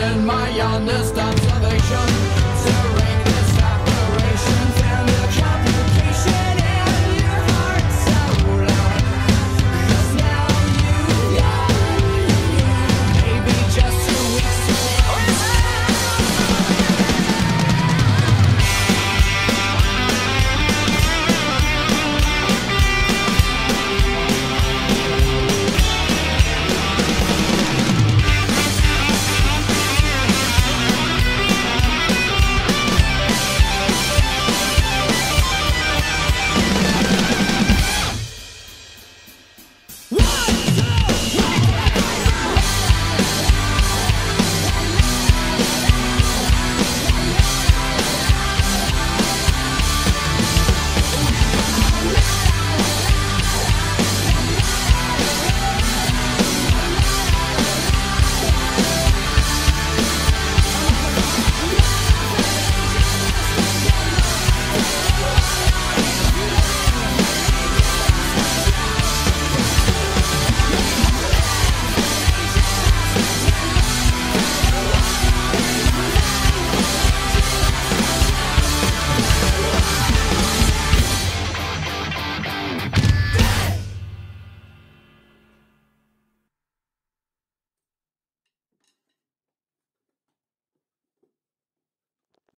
and my understand salvation.